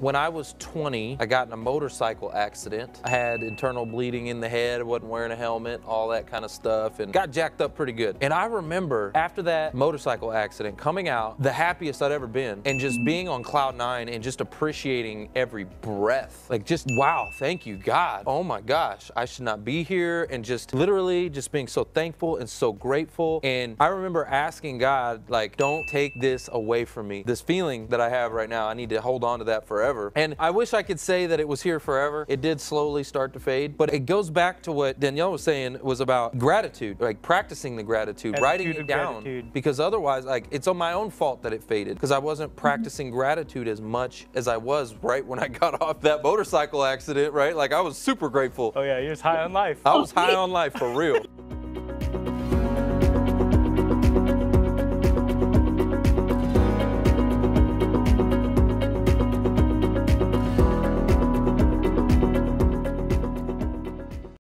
When I was 20, I got in a motorcycle accident. I had internal bleeding in the head, I wasn't wearing a helmet, all that kind of stuff, and got jacked up pretty good. And I remember after that motorcycle accident coming out, the happiest I'd ever been, and just being on cloud nine and just appreciating every breath. Like just, wow, thank you, God. Oh my gosh, I should not be here, and just literally just being so thankful and so grateful. And I remember asking God, like, don't take this away from me. This feeling that I have right now, I need to hold on to that forever forever. And I wish I could say that it was here forever. It did slowly start to fade, but it goes back to what Danielle was saying was about gratitude, like practicing the gratitude, Attitude writing it down. gratitude. Because otherwise, like, it's on my own fault that it faded because I wasn't mm-hmm. practicing gratitude as much as I was right when I got off that motorcycle accident, right? Like, I was super grateful. Oh yeah, you're just high on life. I was high on life for real.